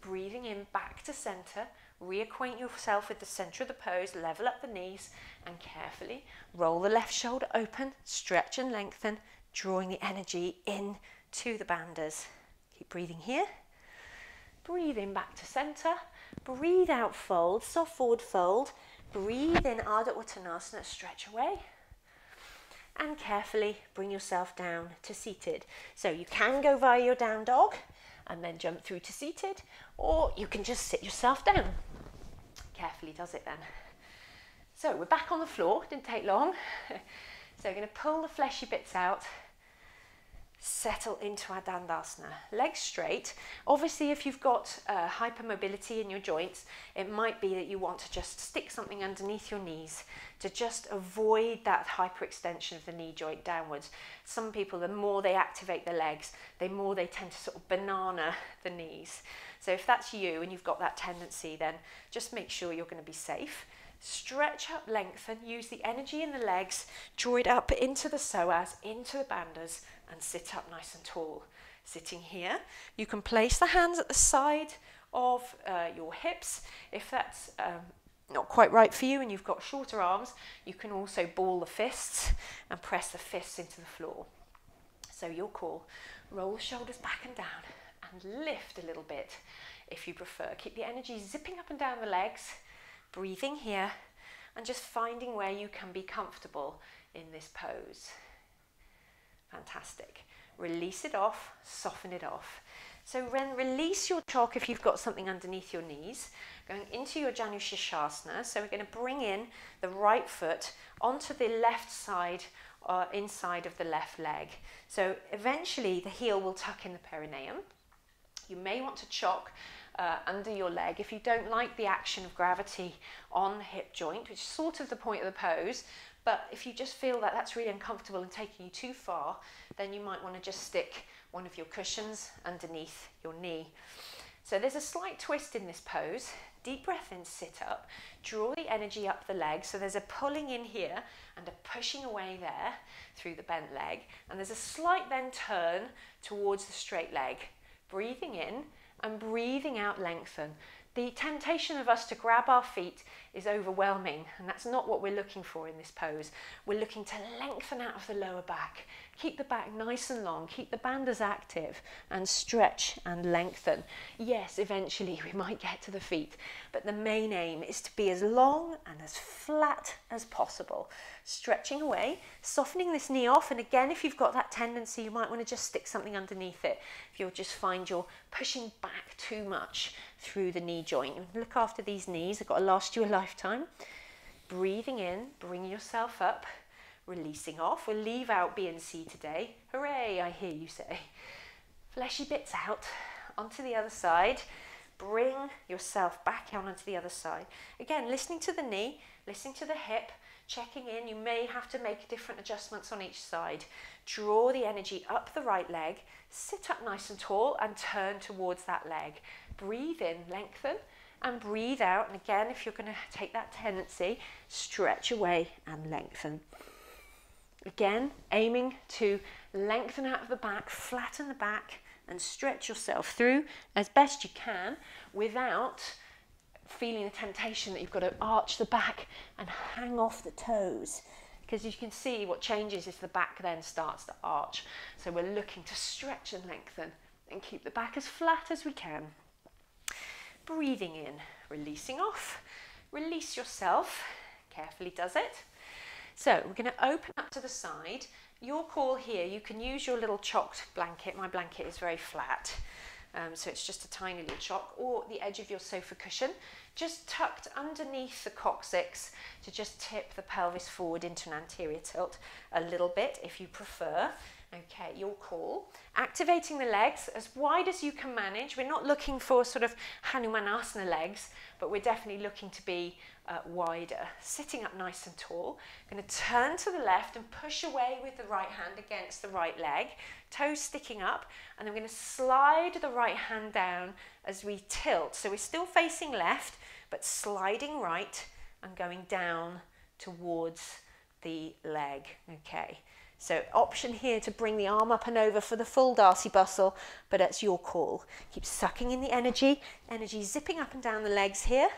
Breathing in back to center, reacquaint yourself with the center of the pose, level up the knees, and carefully roll the left shoulder open, stretch and lengthen, drawing the energy in to the bandhas. Keep breathing here. Breathe in back to center. Breathe out, fold, soft forward fold. Breathe in Ardha Uttanasana, stretch away. And carefully bring yourself down to seated. So you can go via your down dog and then jump through to seated, or you can just sit yourself down. Carefully does it then. So we're back on the floor, didn't take long. so we're going to pull the fleshy bits out settle into our Dandasana. Legs straight. Obviously, if you've got uh, hypermobility in your joints, it might be that you want to just stick something underneath your knees to just avoid that hyperextension of the knee joint downwards. Some people, the more they activate the legs, the more they tend to sort of banana the knees. So if that's you and you've got that tendency, then just make sure you're going to be safe. Stretch up, lengthen, use the energy in the legs, draw it up into the psoas, into the bandhas, and sit up nice and tall. Sitting here, you can place the hands at the side of uh, your hips. If that's um, not quite right for you and you've got shorter arms, you can also ball the fists and press the fists into the floor. So your call. Roll shoulders back and down and lift a little bit if you prefer. Keep the energy zipping up and down the legs, breathing here, and just finding where you can be comfortable in this pose. Fantastic. Release it off, soften it off. So then release your chalk if you've got something underneath your knees, going into your Janu Sirsasana. So we're going to bring in the right foot onto the left side uh, inside of the left leg. So eventually the heel will tuck in the perineum. You may want to chalk uh, under your leg. If you don't like the action of gravity on the hip joint, which is sort of the point of the pose, but if you just feel that that's really uncomfortable and taking you too far, then you might want to just stick one of your cushions underneath your knee. So there's a slight twist in this pose. Deep breath in, sit up. Draw the energy up the leg. So there's a pulling in here and a pushing away there through the bent leg. And there's a slight then turn towards the straight leg. Breathing in and breathing out, lengthen. The temptation of us to grab our feet is overwhelming, and that's not what we're looking for in this pose. We're looking to lengthen out of the lower back, keep the back nice and long, keep the bandhas active, and stretch and lengthen. Yes, eventually we might get to the feet, but the main aim is to be as long and as flat as possible. Stretching away, softening this knee off, and again, if you've got that tendency, you might want to just stick something underneath it. If you'll just find you're pushing back too much through the knee joint. Look after these knees, they've got to last you a lifetime. Breathing in, bring yourself up, releasing off. We'll leave out B and C today. Hooray, I hear you say. Fleshy bits out, onto the other side. Bring yourself back out onto the other side. Again, listening to the knee, listening to the hip, checking in. You may have to make different adjustments on each side. Draw the energy up the right leg, sit up nice and tall, and turn towards that leg. Breathe in, lengthen, and breathe out. And again, if you're going to take that tendency, stretch away and lengthen. Again, aiming to lengthen out of the back, flatten the back, and stretch yourself through as best you can without feeling the temptation that you've got to arch the back and hang off the toes. Because you can see what changes is the back then starts to arch. So we're looking to stretch and lengthen and keep the back as flat as we can. Breathing in, releasing off. Release yourself. Carefully does it. So we're going to open up to the side. Your call here, you can use your little chalked blanket. My blanket is very flat. Um, so it's just a tiny little chalk or the edge of your sofa cushion just tucked underneath the coccyx to just tip the pelvis forward into an anterior tilt a little bit if you prefer Okay, your call. Activating the legs as wide as you can manage. We're not looking for sort of Hanumanasana legs, but we're definitely looking to be uh, wider. Sitting up nice and tall. Going to turn to the left and push away with the right hand against the right leg. Toes sticking up. And I'm going to slide the right hand down as we tilt. So we're still facing left, but sliding right and going down towards the leg. Okay. So option here to bring the arm up and over for the full Darcy bustle, but it's your call. Keep sucking in the energy, energy zipping up and down the legs here.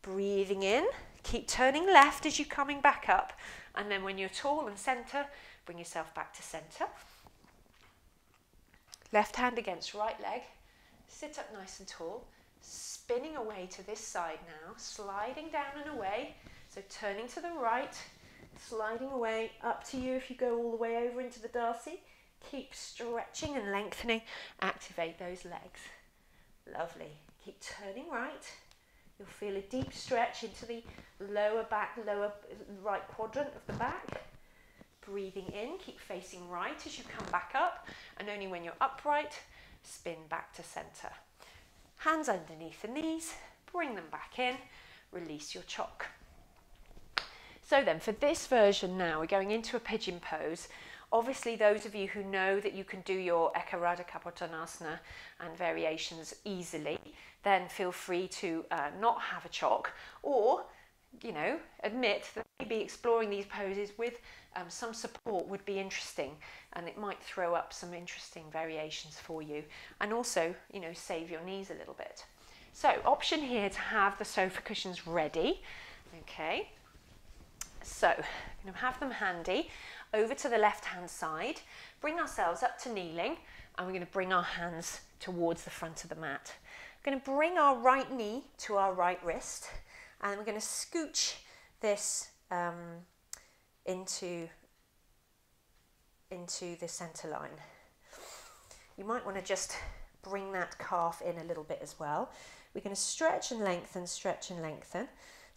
Breathing in, keep turning left as you're coming back up. And then when you're tall and centre, bring yourself back to centre. Left hand against right leg, sit up nice and tall, spinning away to this side now, sliding down and away. So turning to the right, sliding away, up to you if you go all the way over into the Darcy. Keep stretching and lengthening, activate those legs. Lovely. Keep turning right. You'll feel a deep stretch into the lower back, lower right quadrant of the back. Breathing in, keep facing right as you come back up, and only when you're upright, spin back to centre. Hands underneath the knees, bring them back in, release your chalk. So then for this version now, we're going into a pigeon pose. Obviously, those of you who know that you can do your Eka Pada Kapotanasana and variations easily, then feel free to uh, not have a chalk or, you know, admit that maybe exploring these poses with um, some support would be interesting and it might throw up some interesting variations for you and also, you know, save your knees a little bit. So option here to have the sofa cushions ready. Okay, so I'm going to have them handy. over to the left hand side, bring ourselves up to kneeling, and we're going to bring our hands towards the front of the mat. We're going to bring our right knee to our right wrist, and we're going to scooch this um, into, into the centre line. You might want to just bring that calf in a little bit as well. We're going to stretch and lengthen, stretch and lengthen.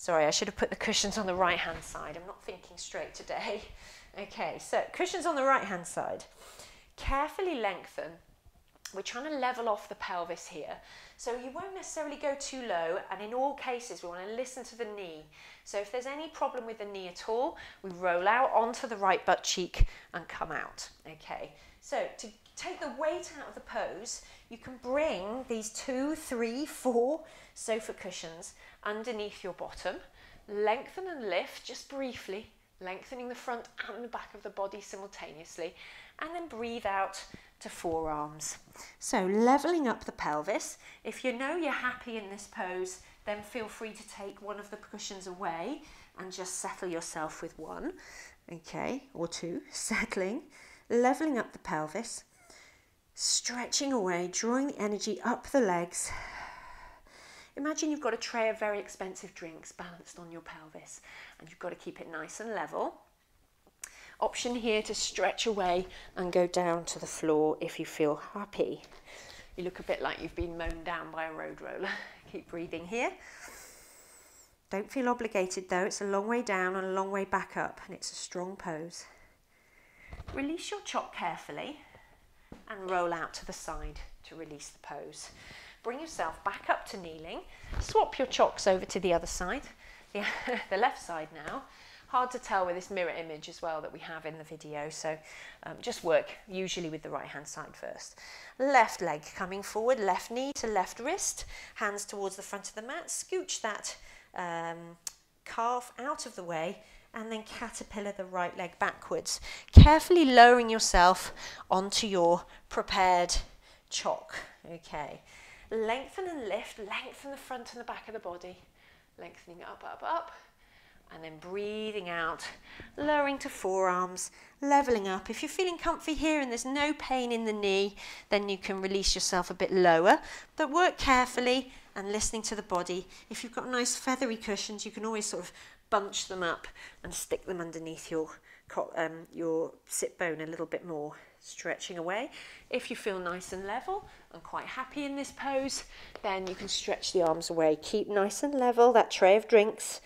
Sorry, I should have put the cushions on the right hand side. I'm not thinking straight today. Okay, so cushions on the right hand side. Carefully lengthen. We're trying to level off the pelvis here. So you won't necessarily go too low, and in all cases, we want to listen to the knee. So if there's any problem with the knee at all, we roll out onto the right butt cheek and come out. Okay, so to take the weight out of the pose, you can bring these two, three, four sofa cushions underneath your bottom. Lengthen and lift just briefly, lengthening the front and the back of the body simultaneously, and then breathe out to forearms. So leveling up the pelvis. If you know you're happy in this pose, then feel free to take one of the cushions away and just settle yourself with one, okay, or two, settling, leveling up the pelvis, stretching away, drawing the energy up the legs, Imagine you've got a tray of very expensive drinks balanced on your pelvis and you've got to keep it nice and level. Option here to stretch away and go down to the floor if you feel happy. You look a bit like you've been mown down by a road roller. keep breathing here. Don't feel obligated though, it's a long way down and a long way back up and it's a strong pose. Release your chock carefully and roll out to the side to release the pose. Bring yourself back up to kneeling. Swap your chocks over to the other side, the, the left side now. Hard to tell with this mirror image as well that we have in the video, so um, just work usually with the right hand side first. Left leg coming forward, left knee to left wrist, hands towards the front of the mat. Scooch that um, calf out of the way and then caterpillar the right leg backwards, carefully lowering yourself onto your prepared chock. Okay, Lengthen and lift, lengthen the front and the back of the body. Lengthening up, up, up. And then breathing out, lowering to forearms, leveling up. If you're feeling comfy here and there's no pain in the knee, then you can release yourself a bit lower. But work carefully and listening to the body. If you've got nice feathery cushions, you can always sort of bunch them up and stick them underneath your, um, your sit bone a little bit more stretching away. If you feel nice and level and quite happy in this pose, then you can stretch the arms away. Keep nice and level, that tray of drinks.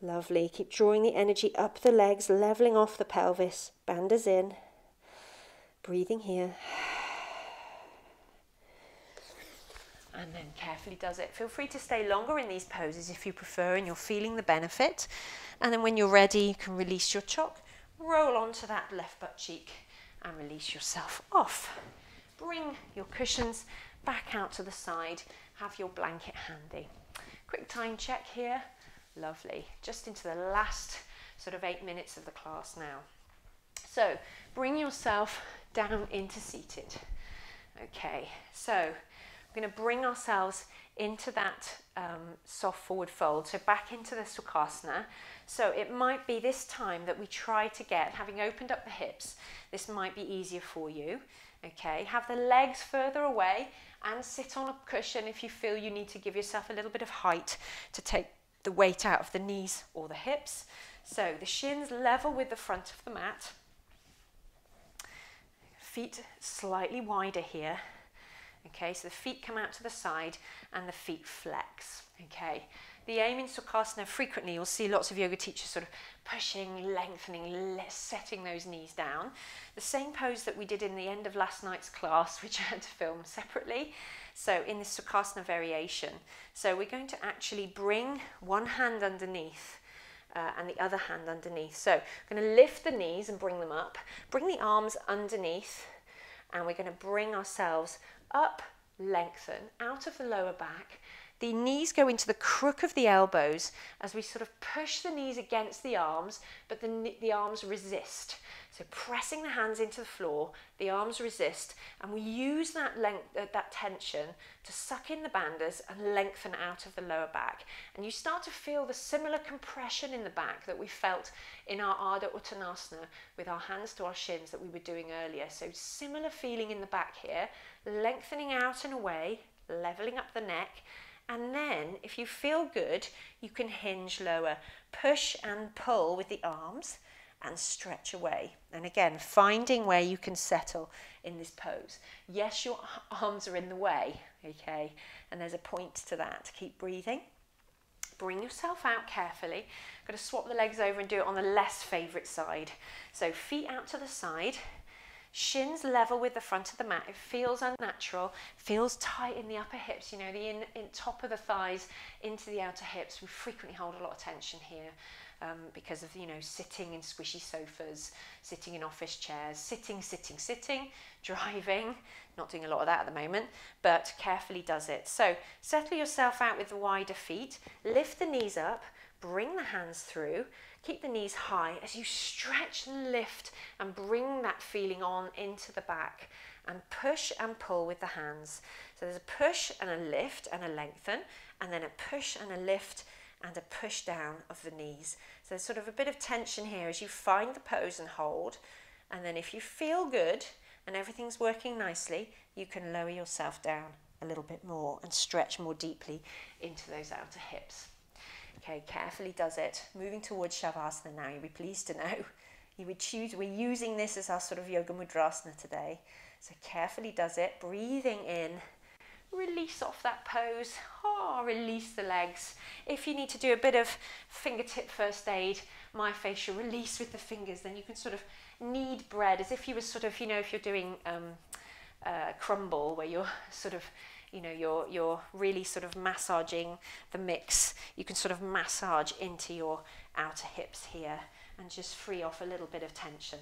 Lovely. Keep drawing the energy up the legs, leveling off the pelvis. Bandhas in. Breathing here. And then carefully does it. Feel free to stay longer in these poses if you prefer and you're feeling the benefit. And then when you're ready, you can release your chock, roll onto that left butt cheek and release yourself off. Bring your cushions back out to the side, have your blanket handy. Quick time check here. Lovely. Just into the last sort of eight minutes of the class now. So bring yourself down into seated. Okay, so we're going to bring ourselves into that um, soft forward fold, so back into the Sukhasana. So it might be this time that we try to get, having opened up the hips, this might be easier for you. Okay, have the legs further away and sit on a cushion if you feel you need to give yourself a little bit of height to take the weight out of the knees or the hips. So the shins level with the front of the mat. Feet slightly wider here. Okay, so the feet come out to the side and the feet flex. Okay, the aim in Sukhasana, frequently you'll see lots of yoga teachers sort of pushing, lengthening, setting those knees down. The same pose that we did in the end of last night's class, which I had to film separately. So in this Sukhasana variation. So we're going to actually bring one hand underneath uh, and the other hand underneath. So I'm going to lift the knees and bring them up. Bring the arms underneath and we're going to bring ourselves up, lengthen, out of the lower back, the knees go into the crook of the elbows as we sort of push the knees against the arms, but the, the arms resist. So pressing the hands into the floor, the arms resist, and we use that length, uh, that tension to suck in the bandhas and lengthen out of the lower back. And you start to feel the similar compression in the back that we felt in our Ardha Uttanasana with our hands to our shins that we were doing earlier. So similar feeling in the back here, lengthening out and away, leveling up the neck, and then, if you feel good, you can hinge lower. Push and pull with the arms and stretch away. And again, finding where you can settle in this pose. Yes, your arms are in the way, okay? And there's a point to that. Keep breathing. Bring yourself out carefully. I'm going to swap the legs over and do it on the less favourite side. So feet out to the side, shins level with the front of the mat. It feels unnatural, feels tight in the upper hips, you know, the in, in top of the thighs into the outer hips. We frequently hold a lot of tension here um, because of, you know, sitting in squishy sofas, sitting in office chairs, sitting, sitting, sitting, driving, not doing a lot of that at the moment, but carefully does it. So settle yourself out with the wider feet, lift the knees up, bring the hands through, Keep the knees high as you stretch and lift and bring that feeling on into the back and push and pull with the hands. So there's a push and a lift and a lengthen, and then a push and a lift and a push down of the knees. So there's sort of a bit of tension here as you find the pose and hold. And then if you feel good and everything's working nicely, you can lower yourself down a little bit more and stretch more deeply into those outer hips. Okay, carefully does it. Moving towards Shavasana now, you'll be pleased to know. You would choose, we're using this as our sort of Yoga Mudrasana today. So carefully does it, breathing in release off that pose. Oh, release the legs. If you need to do a bit of fingertip first aid, myofascial release with the fingers, then you can sort of knead bread as if you were sort of, you know, if you're doing um, crumble where you're sort of, you know, you're, you're really sort of massaging the mix. You can sort of massage into your outer hips here and just free off a little bit of tension.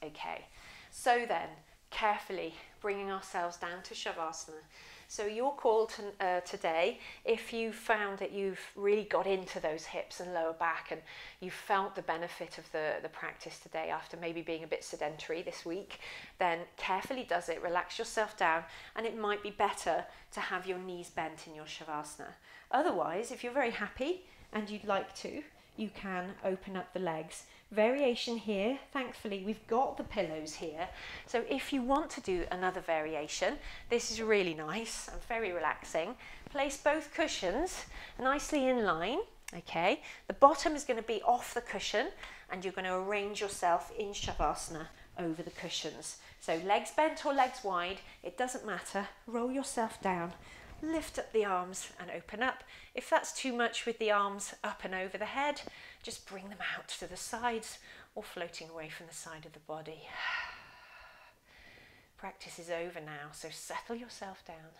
Okay, so then carefully bringing ourselves down to Shavasana. So your call to, uh, today, if you found that you've really got into those hips and lower back and you felt the benefit of the, the practice today after maybe being a bit sedentary this week, then carefully does it, relax yourself down, and it might be better to have your knees bent in your Shavasana. Otherwise, if you're very happy and you'd like to, you can open up the legs variation here. Thankfully, we've got the pillows here. So if you want to do another variation, this is really nice and very relaxing. Place both cushions nicely in line. Okay, the bottom is going to be off the cushion and you're going to arrange yourself in Shavasana over the cushions. So legs bent or legs wide, it doesn't matter. Roll yourself down, lift up the arms and open up. If that's too much with the arms up and over the head, just bring them out to the sides or floating away from the side of the body. Practice is over now, so settle yourself down.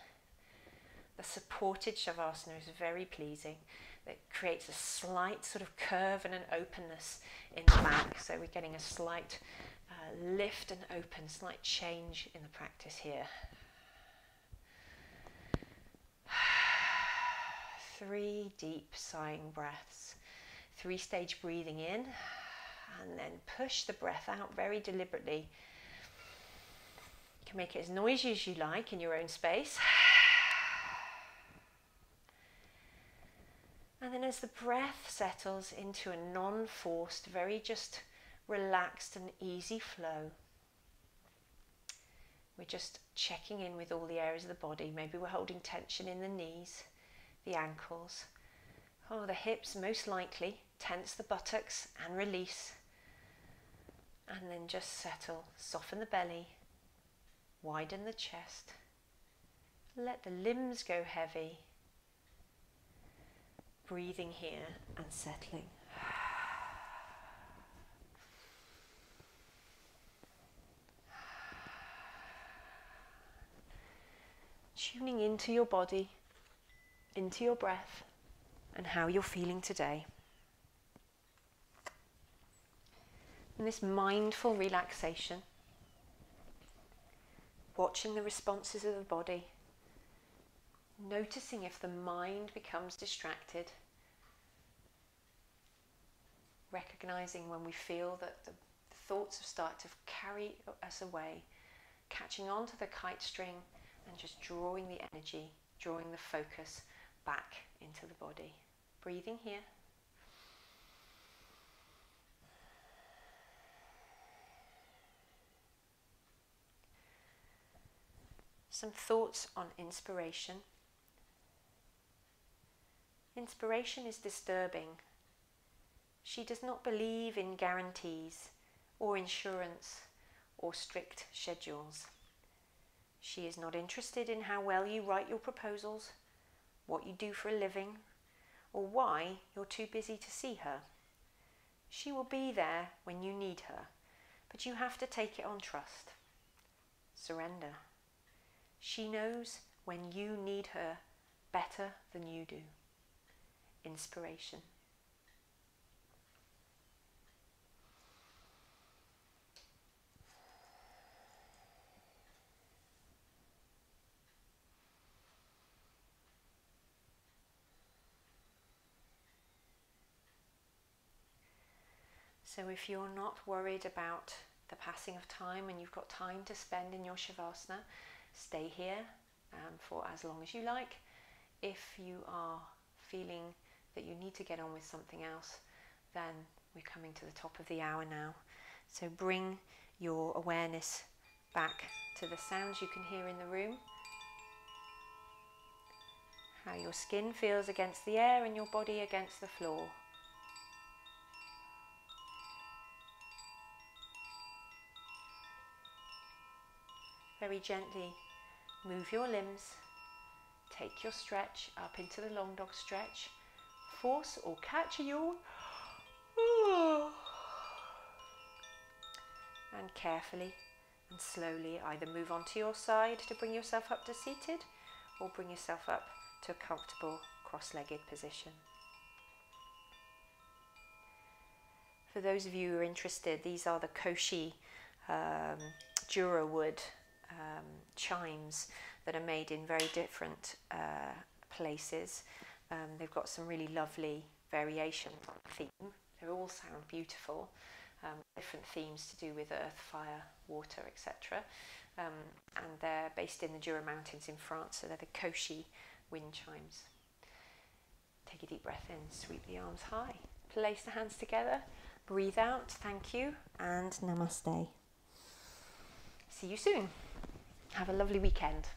The supported Shavasana is very pleasing. It creates a slight sort of curve and an openness in the back. So we're getting a slight uh, lift and open, slight change in the practice here. Three deep sighing breaths three stage breathing in and then push the breath out very deliberately. You can make it as noisy as you like in your own space. And then as the breath settles into a non forced, very just relaxed and easy flow, we're just checking in with all the areas of the body. Maybe we're holding tension in the knees, the ankles, oh, the hips, most likely tense the buttocks and release. And then just settle, soften the belly, widen the chest. Let the limbs go heavy. Breathing here and settling. Tuning into your body, into your breath, and how you're feeling today. And this mindful relaxation, watching the responses of the body, noticing if the mind becomes distracted, recognizing when we feel that the thoughts have started to carry us away, catching on to the kite string and just drawing the energy, drawing the focus back into the body. Breathing here. Some thoughts on inspiration. Inspiration is disturbing. She does not believe in guarantees or insurance or strict schedules. She is not interested in how well you write your proposals, what you do for a living, or why you're too busy to see her. She will be there when you need her, but you have to take it on trust. Surrender. She knows when you need her better than you do. Inspiration. So, if you're not worried about the passing of time and you've got time to spend in your Shavasana, stay here um, for as long as you like. If you are feeling that you need to get on with something else, then we're coming to the top of the hour now. So, bring your awareness back to the sounds you can hear in the room. How your skin feels against the air and your body against the floor. Very gently move your limbs. Take your stretch up into the long dog stretch. Force or catch a yawn. And carefully and slowly either move onto your side to bring yourself up to seated or bring yourself up to a comfortable cross-legged position. For those of you who are interested, these are the Koshi um, Dura wood um, chimes that are made in very different uh, places. Um, they've got some really lovely variation on the theme. They all sound beautiful. Um, different themes to do with earth, fire, water, etc. Um, and they're based in the Jura Mountains in France, so they're the Koshi wind chimes. Take a deep breath in, sweep the arms high, place the hands together, breathe out, thank you, and namaste. See you soon. Have a lovely weekend.